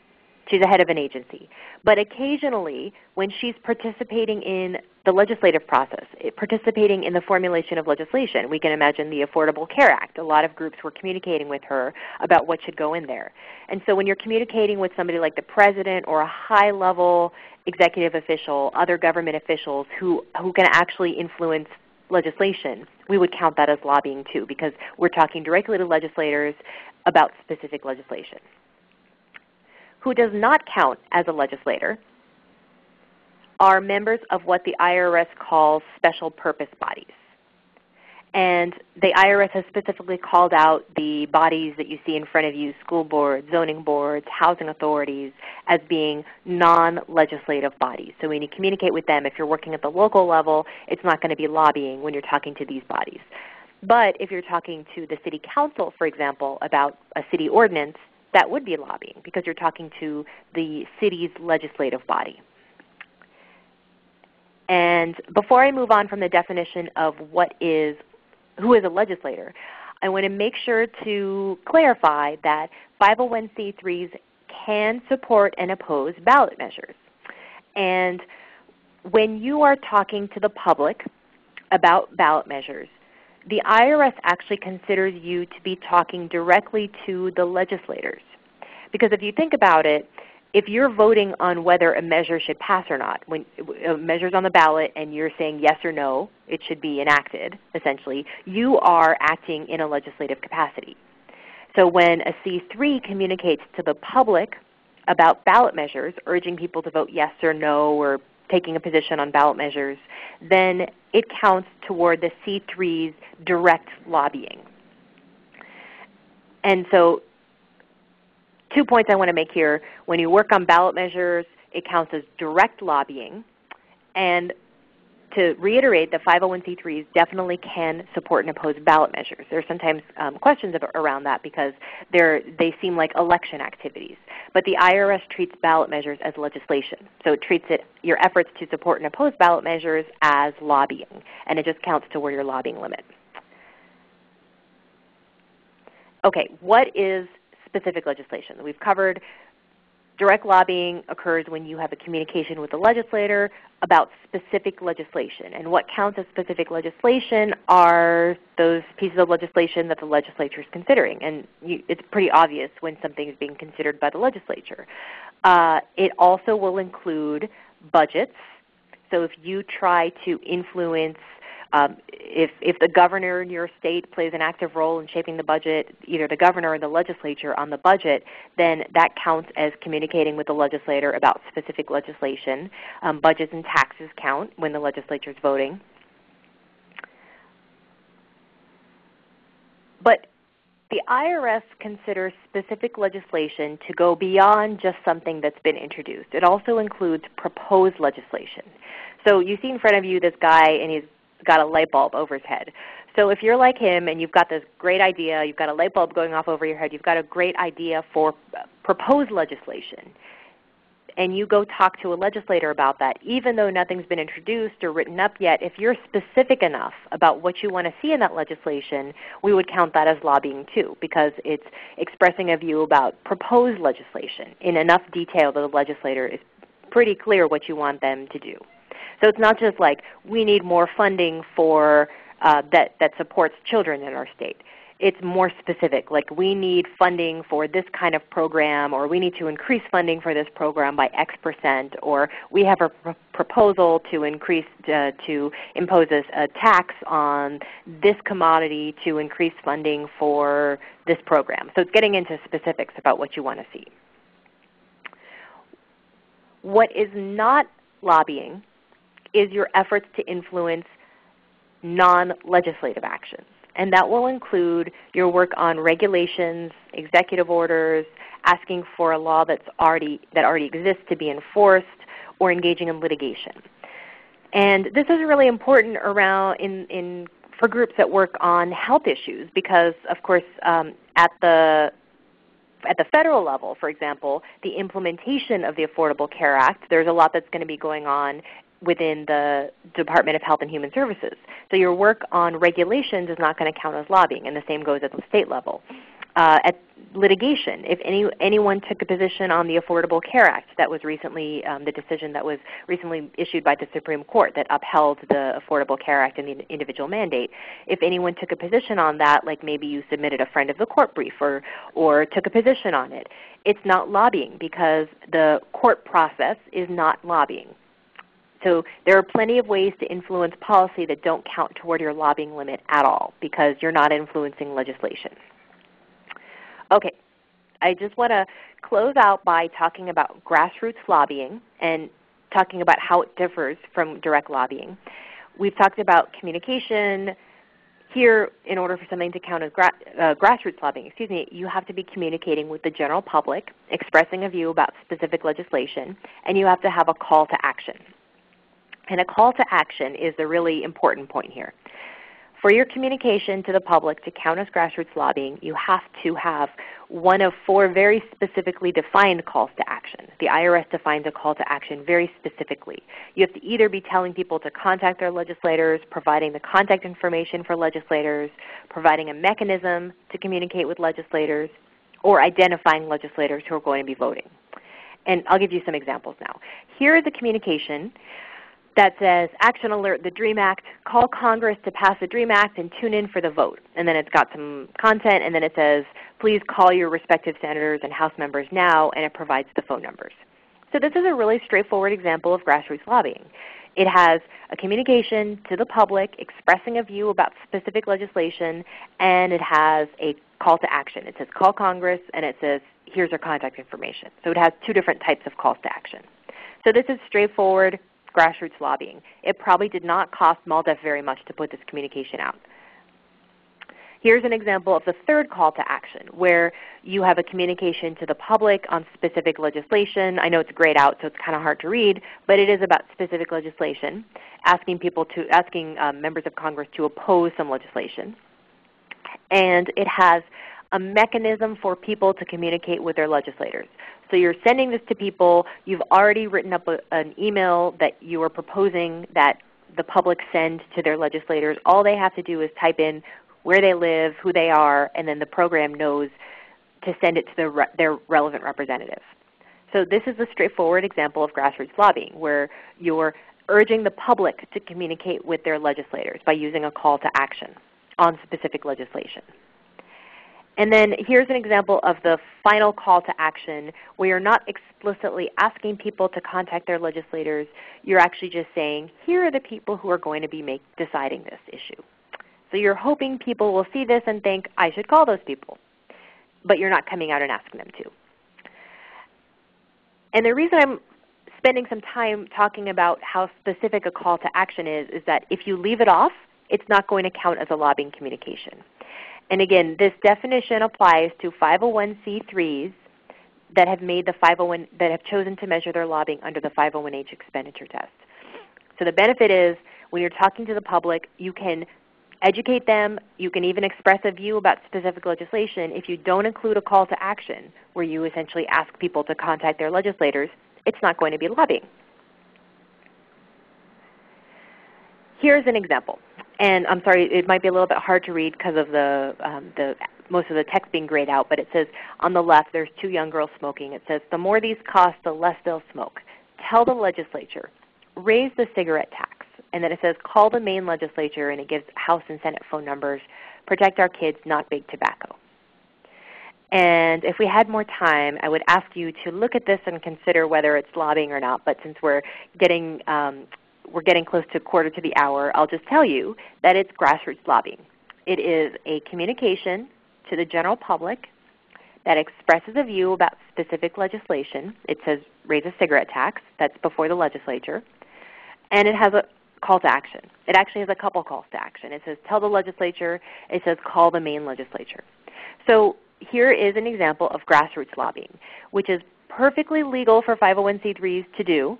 [SPEAKER 3] She's the head of an agency. But occasionally, when she's participating in the legislative process, eh, participating in the formulation of legislation, we can imagine the Affordable Care Act. A lot of groups were communicating with her about what should go in there. And so when you're communicating with somebody like the President or a high-level executive official, other government officials who, who can actually influence legislation, we would count that as lobbying too because we're talking directly to legislators about specific legislation who does not count as a legislator are members of what the IRS calls special purpose bodies. And the IRS has specifically called out the bodies that you see in front of you, school boards, zoning boards, housing authorities, as being non-legislative bodies. So when you communicate with them, if you're working at the local level, it's not going to be lobbying when you're talking to these bodies. But if you're talking to the City Council, for example, about a city ordinance, that would be lobbying because you're talking to the city's legislative body. And before I move on from the definition of what is, who is a legislator, I want to make sure to clarify that 501c3s can support and oppose ballot measures. And when you are talking to the public about ballot measures, the IRS actually considers you to be talking directly to the legislators. Because if you think about it, if you're voting on whether a measure should pass or not, when a measure's on the ballot and you're saying yes or no, it should be enacted, essentially, you are acting in a legislative capacity. So when a C3 communicates to the public about ballot measures, urging people to vote yes or no or taking a position on ballot measures, then it counts toward the C3's direct lobbying. And so two points I want to make here. When you work on ballot measures, it counts as direct lobbying. And to reiterate, the 501c3s definitely can support and oppose ballot measures. There are sometimes um, questions around that because they seem like election activities. But the IRS treats ballot measures as legislation. So it treats it, your efforts to support and oppose ballot measures as lobbying, and it just counts toward your lobbying limit. Okay, what is specific legislation? We've covered Direct lobbying occurs when you have a communication with the legislator about specific legislation. And what counts as specific legislation are those pieces of legislation that the legislature is considering. And you, it's pretty obvious when something is being considered by the legislature. Uh, it also will include budgets. So if you try to influence um, if, if the governor in your state plays an active role in shaping the budget, either the governor or the legislature on the budget, then that counts as communicating with the legislator about specific legislation. Um, budgets and taxes count when the legislature is voting. But the IRS considers specific legislation to go beyond just something that's been introduced. It also includes proposed legislation. So you see in front of you this guy and he's got a light bulb over his head. So if you're like him and you've got this great idea, you've got a light bulb going off over your head, you've got a great idea for uh, proposed legislation, and you go talk to a legislator about that, even though nothing's been introduced or written up yet, if you're specific enough about what you want to see in that legislation, we would count that as lobbying too, because it's expressing a view about proposed legislation in enough detail that the legislator is pretty clear what you want them to do. So it's not just like we need more funding for uh, that, that supports children in our state. it's more specific, like we need funding for this kind of program, or we need to increase funding for this program by X percent, or we have a pr proposal to increase uh, to impose a, a tax on this commodity to increase funding for this program. So it's getting into specifics about what you want to see. What is not lobbying is your efforts to influence non-legislative actions. And that will include your work on regulations, executive orders, asking for a law that's already, that already exists to be enforced, or engaging in litigation. And this is really important around in, in, for groups that work on health issues because, of course, um, at the at the federal level, for example, the implementation of the Affordable Care Act, there's a lot that's going to be going on within the Department of Health and Human Services. So your work on regulations is not going to count as lobbying, and the same goes at the state level. Uh, at litigation, if any, anyone took a position on the Affordable Care Act, that was recently um, the decision that was recently issued by the Supreme Court that upheld the Affordable Care Act and the individual mandate. If anyone took a position on that, like maybe you submitted a friend of the court brief or, or took a position on it, it's not lobbying because the court process is not lobbying. So there are plenty of ways to influence policy that don't count toward your lobbying limit at all because you're not influencing legislation. Okay, I just want to close out by talking about grassroots lobbying and talking about how it differs from direct lobbying. We've talked about communication. Here, in order for something to count as gra uh, grassroots lobbying, excuse me, you have to be communicating with the general public, expressing a view about specific legislation, and you have to have a call to action. And a call to action is the really important point here. For your communication to the public to count as grassroots lobbying, you have to have one of four very specifically defined calls to action. The IRS defines a call to action very specifically. You have to either be telling people to contact their legislators, providing the contact information for legislators, providing a mechanism to communicate with legislators, or identifying legislators who are going to be voting. And I'll give you some examples now. Here is a communication that says, Action Alert the DREAM Act, call Congress to pass the DREAM Act and tune in for the vote. And then it's got some content and then it says, please call your respective senators and House members now, and it provides the phone numbers. So this is a really straightforward example of grassroots lobbying. It has a communication to the public expressing a view about specific legislation, and it has a call to action. It says call Congress, and it says here's our contact information. So it has two different types of calls to action. So this is straightforward, grassroots lobbying. It probably did not cost MALDEF very much to put this communication out. Here's an example of the third call to action where you have a communication to the public on specific legislation. I know it's grayed out so it's kind of hard to read, but it is about specific legislation, asking people to asking um, members of Congress to oppose some legislation. And it has a mechanism for people to communicate with their legislators. So you're sending this to people. You've already written up a, an email that you are proposing that the public send to their legislators. All they have to do is type in where they live, who they are, and then the program knows to send it to their relevant representative. So this is a straightforward example of grassroots lobbying where you're urging the public to communicate with their legislators by using a call to action on specific legislation. And then here's an example of the final call to action where you're not explicitly asking people to contact their legislators. You're actually just saying, here are the people who are going to be make, deciding this issue. So you're hoping people will see this and think, I should call those people. But you're not coming out and asking them to. And the reason I'm spending some time talking about how specific a call to action is, is that if you leave it off, it's not going to count as a lobbying communication. And again, this definition applies to 501c3s that have made the 501 that have chosen to measure their lobbying under the 501h expenditure test. So the benefit is when you're talking to the public, you can educate them. You can even express a view about specific legislation. If you don't include a call to action where you essentially ask people to contact their legislators, it's not going to be lobbying. Here's an example. And I'm sorry, it might be a little bit hard to read because of the, um, the most of the text being grayed out, but it says on the left there's two young girls smoking. It says, the more these cost, the less they'll smoke. Tell the legislature, raise the cigarette tax. and then it says call the Maine legislature and it gives House and Senate phone numbers. Protect our kids, not big tobacco. And if we had more time, I would ask you to look at this and consider whether it's lobbying or not. But since we're getting, um, we're getting close to a quarter to the hour, I'll just tell you that it's grassroots lobbying. It is a communication to the general public that expresses a view about specific legislation. It says raise a cigarette tax. That's before the legislature. And it has a call to action. It actually has a couple calls to action. It says tell the legislature. It says call the Maine legislature. So here is an example of grassroots lobbying, which is perfectly legal for 501c3s to do.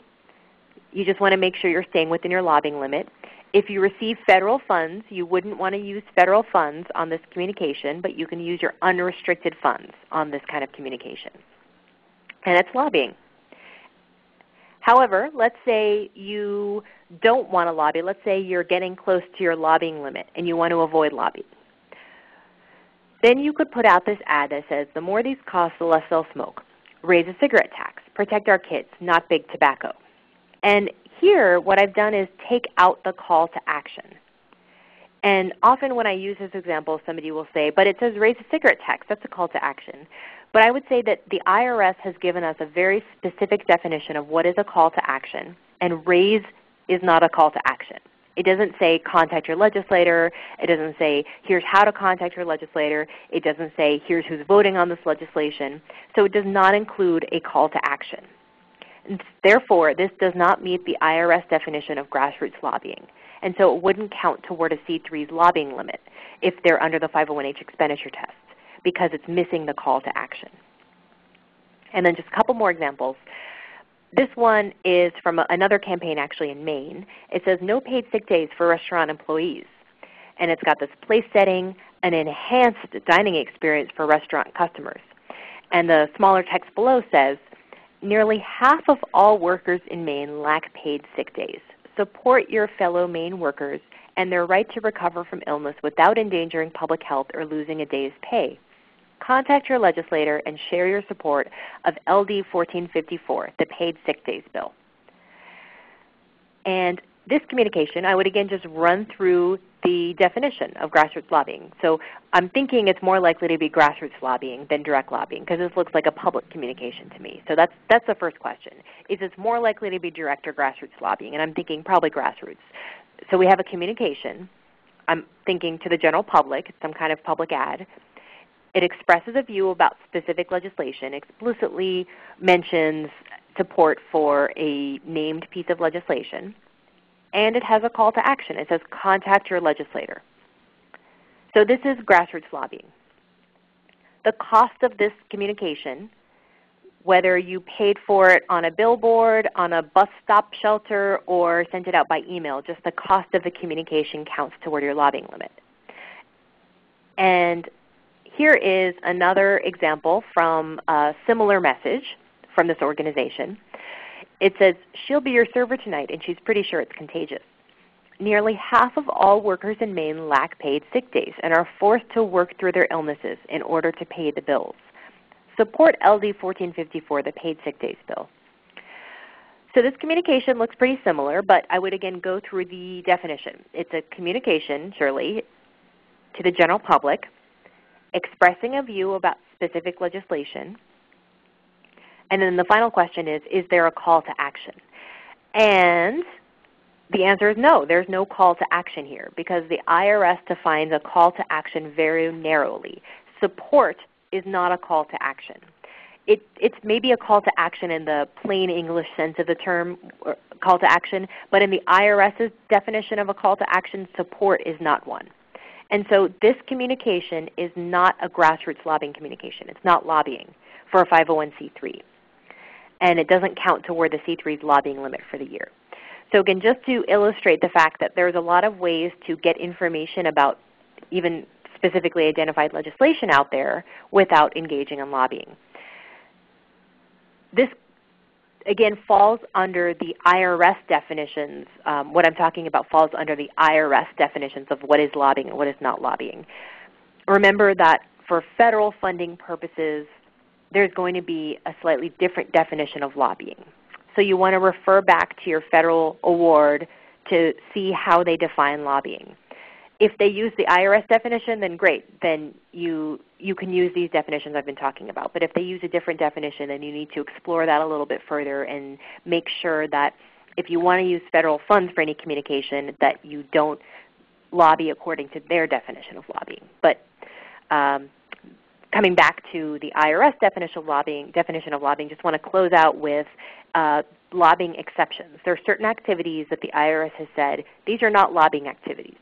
[SPEAKER 3] You just want to make sure you're staying within your lobbying limit. If you receive federal funds, you wouldn't want to use federal funds on this communication, but you can use your unrestricted funds on this kind of communication. And it's lobbying. However, let's say you don't want to lobby. Let's say you're getting close to your lobbying limit and you want to avoid lobbying. Then you could put out this ad that says, the more these cost, the less they'll smoke. Raise a cigarette tax. Protect our kids, not big tobacco. And here what I've done is take out the call to action. And often when I use this example, somebody will say, but it says raise a cigarette tax. That's a call to action. But I would say that the IRS has given us a very specific definition of what is a call to action, and raise is not a call to action. It doesn't say contact your legislator. It doesn't say here's how to contact your legislator. It doesn't say here's who's voting on this legislation. So it does not include a call to action. Therefore, this does not meet the IRS definition of grassroots lobbying. And so it wouldn't count toward a C3's lobbying limit if they're under the 501H expenditure test because it's missing the call to action. And then just a couple more examples. This one is from another campaign actually in Maine. It says no paid sick days for restaurant employees. And it's got this place setting, an enhanced dining experience for restaurant customers. And the smaller text below says, nearly half of all workers in Maine lack paid sick days. Support your fellow Maine workers and their right to recover from illness without endangering public health or losing a day's pay contact your legislator and share your support of LD 1454, the Paid Sick Days Bill. And this communication, I would again just run through the definition of grassroots lobbying. So I'm thinking it's more likely to be grassroots lobbying than direct lobbying because this looks like a public communication to me. So that's, that's the first question. Is it more likely to be direct or grassroots lobbying? And I'm thinking probably grassroots. So we have a communication. I'm thinking to the general public, some kind of public ad. It expresses a view about specific legislation, explicitly mentions support for a named piece of legislation, and it has a call to action. It says contact your legislator. So this is grassroots lobbying. The cost of this communication, whether you paid for it on a billboard, on a bus stop shelter, or sent it out by email, just the cost of the communication counts toward your lobbying limit. And here is another example from a similar message from this organization. It says, she'll be your server tonight and she's pretty sure it's contagious. Nearly half of all workers in Maine lack paid sick days and are forced to work through their illnesses in order to pay the bills. Support LD 1454, the paid sick days bill. So this communication looks pretty similar, but I would again go through the definition. It's a communication, surely, to the general public expressing a view about specific legislation. And then the final question is, is there a call to action? And the answer is no. There's no call to action here because the IRS defines a call to action very narrowly. Support is not a call to action. It, it's maybe a call to action in the plain English sense of the term call to action, but in the IRS's definition of a call to action, support is not one. And so this communication is not a grassroots lobbying communication. It's not lobbying for a 501c3. And it doesn't count toward the C3's lobbying limit for the year. So again, just to illustrate the fact that there's a lot of ways to get information about even specifically identified legislation out there without engaging in lobbying. This again falls under the IRS definitions. Um, what I'm talking about falls under the IRS definitions of what is lobbying and what is not lobbying. Remember that for federal funding purposes, there's going to be a slightly different definition of lobbying. So you want to refer back to your federal award to see how they define lobbying. If they use the IRS definition, then great. Then you, you can use these definitions I've been talking about. But if they use a different definition, then you need to explore that a little bit further and make sure that if you want to use federal funds for any communication, that you don't lobby according to their definition of lobbying. But um, coming back to the IRS definition of lobbying, definition of lobbying, just want to close out with uh, lobbying exceptions. There are certain activities that the IRS has said, these are not lobbying activities.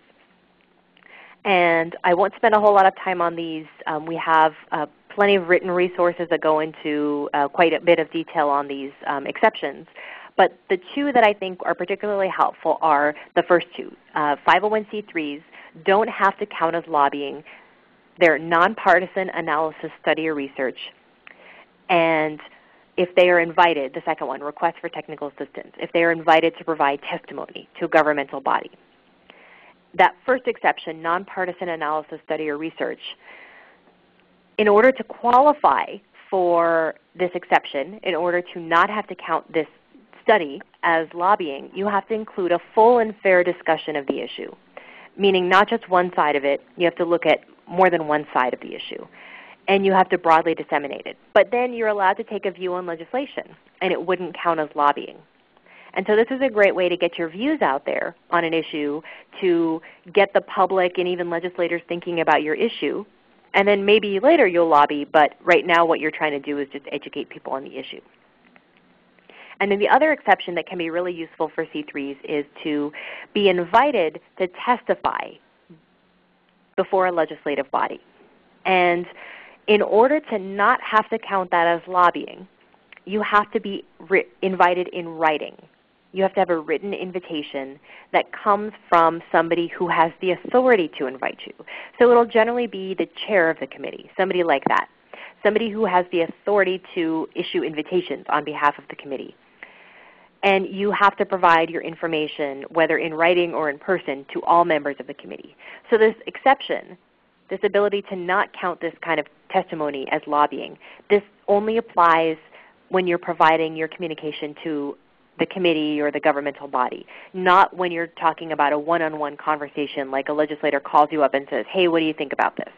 [SPEAKER 3] And I won't spend a whole lot of time on these. Um, we have uh, plenty of written resources that go into uh, quite a bit of detail on these um, exceptions. But the two that I think are particularly helpful are the first two. Uh, 501c3s don't have to count as lobbying. They're nonpartisan analysis, study, or research. And if they are invited, the second one, request for technical assistance, if they are invited to provide testimony to a governmental body. That first exception, nonpartisan analysis, study, or research, in order to qualify for this exception, in order to not have to count this study as lobbying, you have to include a full and fair discussion of the issue, meaning not just one side of it. You have to look at more than one side of the issue. And you have to broadly disseminate it. But then you're allowed to take a view on legislation, and it wouldn't count as lobbying. And so this is a great way to get your views out there on an issue, to get the public and even legislators thinking about your issue. And then maybe later you'll lobby, but right now what you're trying to do is just educate people on the issue. And then the other exception that can be really useful for C3s is to be invited to testify before a legislative body. And in order to not have to count that as lobbying, you have to be invited in writing. You have to have a written invitation that comes from somebody who has the authority to invite you. So it will generally be the chair of the committee, somebody like that, somebody who has the authority to issue invitations on behalf of the committee and you have to provide your information, whether in writing or in person, to all members of the committee. So this exception, this ability to not count this kind of testimony as lobbying, this only applies when you're providing your communication to the committee or the governmental body, not when you're talking about a one-on-one -on -one conversation like a legislator calls you up and says, hey, what do you think about this?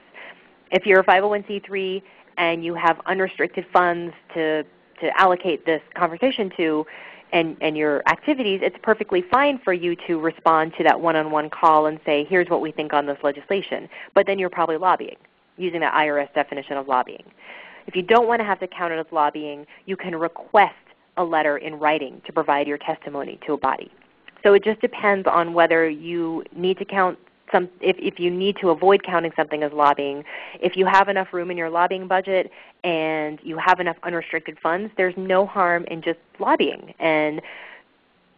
[SPEAKER 3] If you're a 501c3 and you have unrestricted funds to, to allocate this conversation to, and, and your activities, it's perfectly fine for you to respond to that one-on-one call and say, here's what we think on this legislation. But then you're probably lobbying, using the IRS definition of lobbying. If you don't want to have to count it as lobbying, you can request a letter in writing to provide your testimony to a body. So it just depends on whether you need to count some, if, if you need to avoid counting something as lobbying, if you have enough room in your lobbying budget and you have enough unrestricted funds, there's no harm in just lobbying and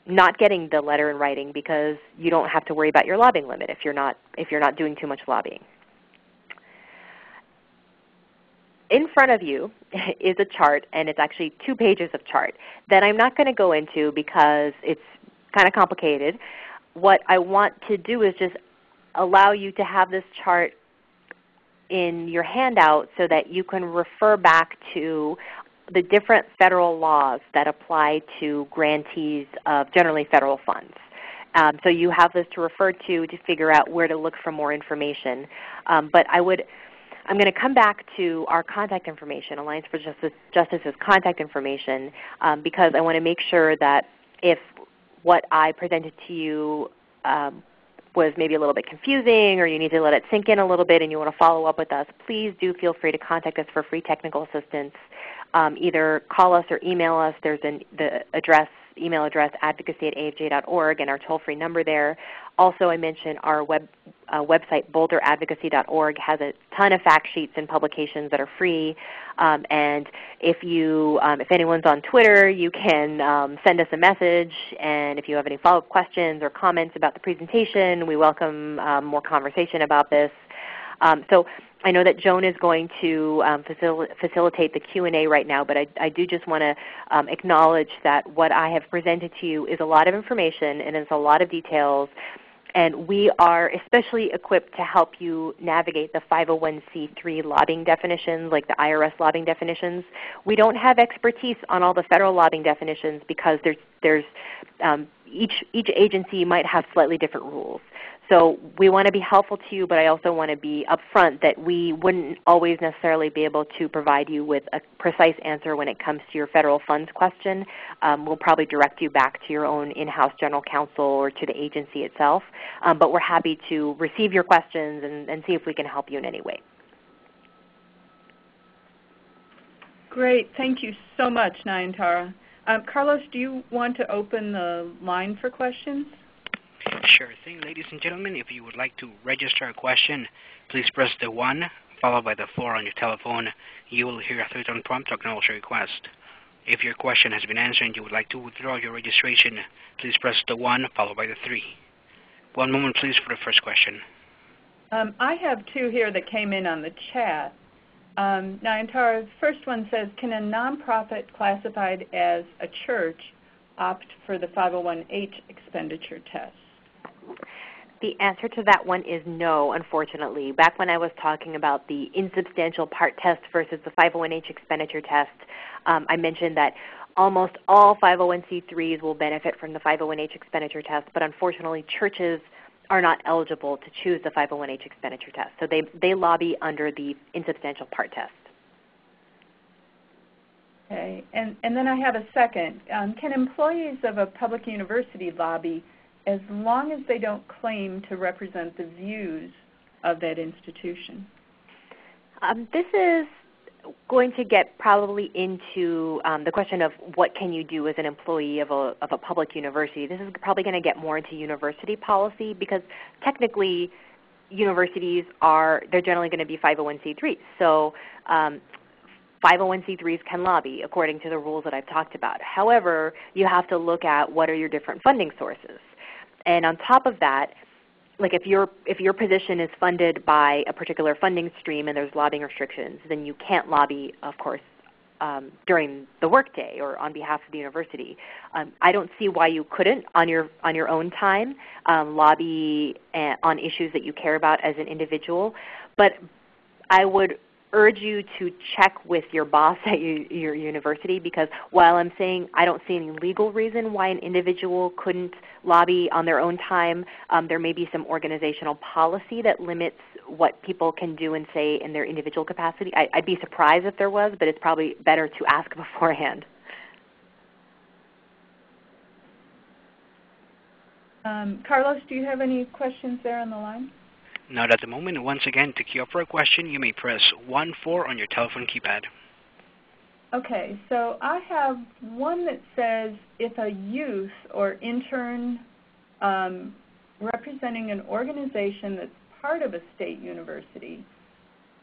[SPEAKER 3] not getting the letter in writing because you don't have to worry about your lobbying limit if you're not, if you're not doing too much lobbying. In front of you *laughs* is a chart, and it's actually two pages of chart that I'm not going to go into because it's kind of complicated. What I want to do is just allow you to have this chart in your handout so that you can refer back to the different federal laws that apply to grantees of generally federal funds. Um, so you have this to refer to to figure out where to look for more information. Um, but I would, I'm going to come back to our contact information, Alliance for Justice, Justice's contact information, um, because I want to make sure that if what I presented to you um, was maybe a little bit confusing or you need to let it sink in a little bit and you want to follow up with us, please do feel free to contact us for free technical assistance. Um, either call us or email us. There's an, the address, email address, advocacy at afj.org and our toll-free number there. Also, I mentioned our web, uh, website, bolderadvocacy.org, has a ton of fact sheets and publications that are free. Um, and if, you, um, if anyone's on Twitter, you can um, send us a message. And if you have any follow-up questions or comments about the presentation, we welcome um, more conversation about this. Um, so I know that Joan is going to um, facil facilitate the Q&A right now, but I, I do just want to um, acknowledge that what I have presented to you is a lot of information and it's a lot of details and we are especially equipped to help you navigate the 501c3 lobbying definitions, like the IRS lobbying definitions. We don't have expertise on all the federal lobbying definitions because there's, there's um, each, each agency might have slightly different rules. So we want to be helpful to you, but I also want to be upfront that we wouldn't always necessarily be able to provide you with a precise answer when it comes to your federal funds question. Um, we'll probably direct you back to your own in-house general counsel or to the agency itself. Um, but we're happy to receive your questions and, and see if we can help you in any way.
[SPEAKER 2] Great. Thank you so much, Nayantara. Um, Carlos, do you want to open the line for questions?
[SPEAKER 1] Sure thing. Ladies and gentlemen, if you would like to register a question, please press the 1 followed by the 4 on your telephone. You will hear a three-tone prompt to acknowledge your request. If your question has been answered and you would like to withdraw your registration, please press the 1 followed by the 3. One moment please for the first question.
[SPEAKER 2] Um, I have two here that came in on the chat. Um, Nayantara, first one says, can a nonprofit classified as a church opt for the 501H expenditure test?
[SPEAKER 3] The answer to that one is no, unfortunately. Back when I was talking about the insubstantial part test versus the 501H expenditure test, um, I mentioned that almost all 501c3s will benefit from the 501H expenditure test, but unfortunately churches are not eligible to choose the 501H expenditure test. So they, they lobby under the insubstantial part test.
[SPEAKER 2] Okay, and, and then I have a second. Um, can employees of a public university lobby as long as they don't claim to represent the views of that institution?
[SPEAKER 3] Um, this is going to get probably into um, the question of what can you do as an employee of a, of a public university. This is probably going to get more into university policy because technically universities are, they're generally going to be 501c3. So um, 501c3s can lobby according to the rules that I've talked about. However, you have to look at what are your different funding sources. And on top of that, like if your if your position is funded by a particular funding stream and there's lobbying restrictions, then you can't lobby, of course, um, during the workday or on behalf of the university. Um, I don't see why you couldn't on your on your own time um, lobby uh, on issues that you care about as an individual, but I would urge you to check with your boss *laughs* at your university because while I'm saying I don't see any legal reason why an individual couldn't lobby on their own time, um, there may be some organizational policy that limits what people can do and say in their individual capacity. I, would be surprised if there was, but it's probably better to ask *laughs* beforehand.
[SPEAKER 2] Um, Carlos, do you have any questions there on the line?
[SPEAKER 1] Not at the moment. Once again, to queue up for a question, you may press 1-4 on your telephone keypad.
[SPEAKER 2] Okay, so I have one that says if a youth or intern um, representing an organization that's part of a state university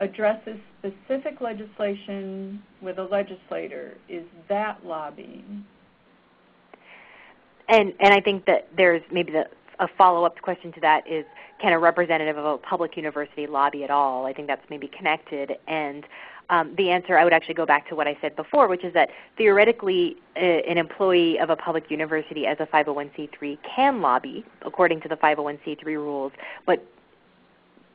[SPEAKER 2] addresses specific legislation with a legislator, is that lobbying?
[SPEAKER 3] And, and I think that there's maybe the, a follow-up question to that is can a representative of a public university lobby at all? I think that's maybe connected. And um, the answer, I would actually go back to what I said before, which is that theoretically uh, an employee of a public university as a 501c3 can lobby according to the 501c3 rules, but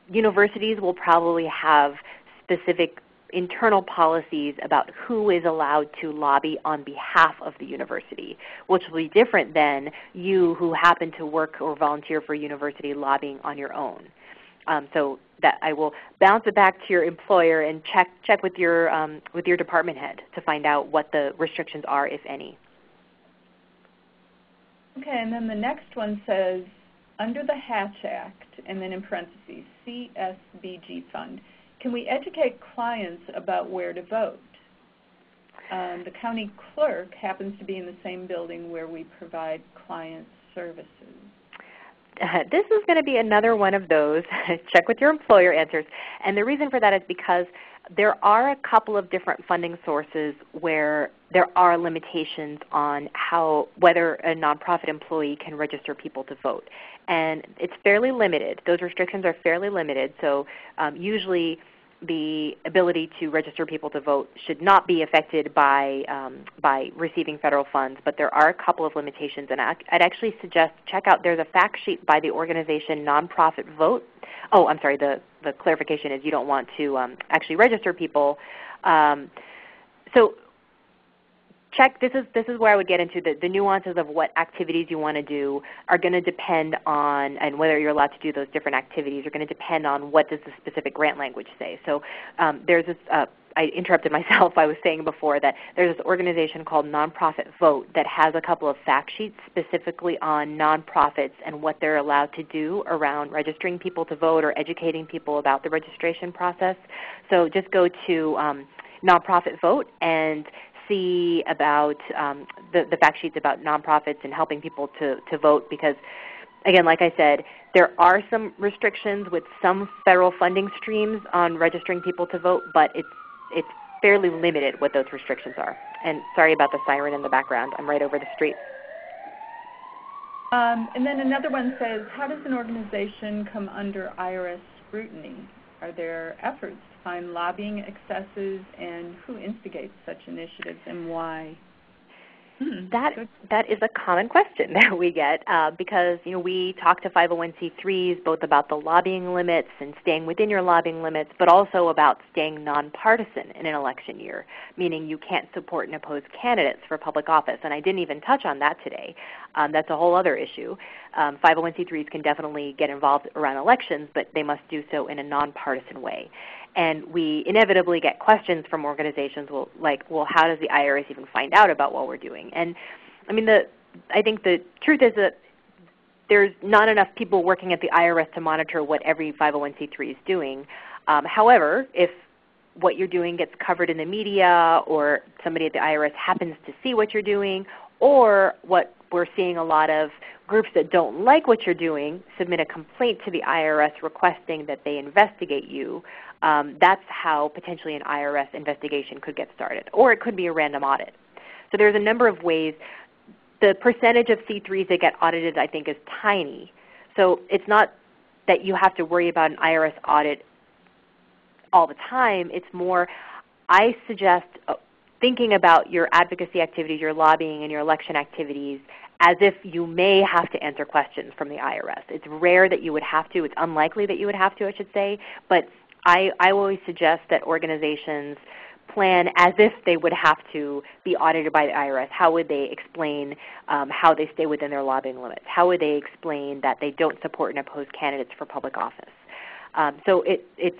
[SPEAKER 3] universities will probably have specific internal policies about who is allowed to lobby on behalf of the university, which will be different than you who happen to work or volunteer for university lobbying on your own. Um, so that I will bounce it back to your employer and check check with your um, with your department head to find out what the restrictions are, if any.
[SPEAKER 2] Okay, and then the next one says under the Hatch Act, and then in parentheses, CSBG fund. Can we educate clients about where to vote? Um, the county clerk happens to be in the same building where we provide client services.
[SPEAKER 3] Uh, this is going to be another one of those *laughs* check with your employer answers. And the reason for that is because there are a couple of different funding sources where there are limitations on how whether a nonprofit employee can register people to vote. And it's fairly limited. Those restrictions are fairly limited. So um, usually the ability to register people to vote should not be affected by, um, by receiving federal funds, but there are a couple of limitations. And I'd actually suggest check out, there's a fact sheet by the organization Nonprofit Vote. Oh, I'm sorry, the, the clarification is you don't want to um, actually register people. Um, so check, this is, this is where I would get into the, the nuances of what activities you want to do are going to depend on, and whether you're allowed to do those different activities are going to depend on what does the specific grant language say. So um, there's this, uh, I interrupted *laughs* myself. I was saying before that there's this organization called Nonprofit Vote that has a couple of fact sheets specifically on nonprofits and what they're allowed to do around registering people to vote or educating people about the registration process. So just go to um, Nonprofit Vote and see about um, the, the fact sheets about nonprofits and helping people to, to vote because again, like I said, there are some restrictions with some federal funding streams on registering people to vote, but it's, it's fairly limited what those restrictions are. And sorry about the siren in the background. I'm right over the street.
[SPEAKER 2] Um, and then another one says, how does an organization come under IRS scrutiny? Are there efforts to find lobbying excesses, and who instigates such initiatives and why?
[SPEAKER 3] Hmm, that that is a common question *laughs* that we get uh, because you know we talk to 501c3s both about the lobbying limits and staying within your lobbying limits, but also about staying nonpartisan in an election year, meaning you can't support and oppose candidates for public office. And I didn't even touch on that today. Um, that's a whole other issue. Um, 501c3s can definitely get involved around elections, but they must do so in a nonpartisan way. And we inevitably get questions from organizations like, well, how does the IRS even find out about what we're doing? And I mean, the, I think the truth is that there's not enough people working at the IRS to monitor what every 501c3 is doing. Um, however, if what you're doing gets covered in the media or somebody at the IRS happens to see what you're doing or what we're seeing a lot of groups that don't like what you're doing submit a complaint to the IRS requesting that they investigate you, um, that's how potentially an IRS investigation could get started. Or it could be a random audit. So there's a number of ways. The percentage of C3s that get audited I think is tiny. So it's not that you have to worry about an IRS audit all the time. It's more I suggest uh, thinking about your advocacy activities, your lobbying, and your election activities as if you may have to answer questions from the IRS. It's rare that you would have to. It's unlikely that you would have to, I should say. But I, I always suggest that organizations plan as if they would have to be audited by the IRS. How would they explain um, how they stay within their lobbying limits? How would they explain that they don't support and oppose candidates for public office? Um, so it, it's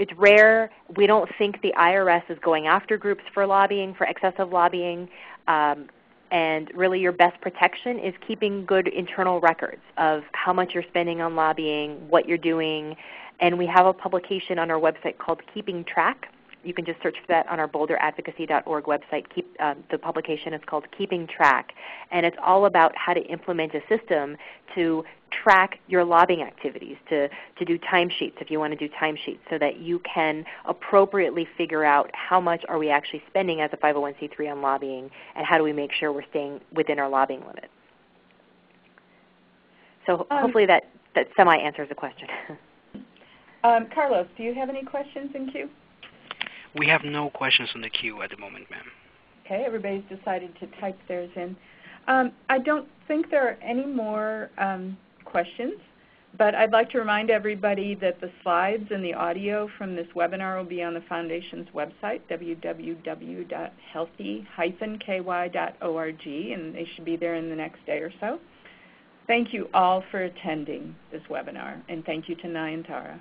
[SPEAKER 3] it's rare. We don't think the IRS is going after groups for lobbying, for excessive lobbying. Um, and really your best protection is keeping good internal records of how much you're spending on lobbying, what you're doing. And we have a publication on our website called Keeping Track you can just search for that on our bolderadvocacy.org website. Keep, um, the publication is called Keeping Track, and it's all about how to implement a system to track your lobbying activities, to, to do timesheets if you want to do timesheets so that you can appropriately figure out how much are we actually spending as a 501c3 on lobbying and how do we make sure we're staying within our lobbying limits. So um, hopefully that, that semi-answers the question. *laughs*
[SPEAKER 2] um, Carlos, do you have any questions in queue?
[SPEAKER 1] We have no questions in the queue at the moment, ma'am.
[SPEAKER 2] Okay, everybody's decided to type theirs in. Um, I don't think there are any more um, questions, but I'd like to remind everybody that the slides and the audio from this webinar will be on the Foundation's website, www.healthy-ky.org, and they should be there in the next day or so. Thank you all for attending this webinar, and thank you to Nayantara.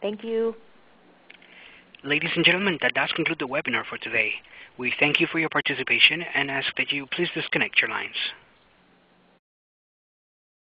[SPEAKER 3] Thank you.
[SPEAKER 1] Ladies and gentlemen, that does conclude the webinar for today. We thank you for your participation and ask that you please disconnect your lines.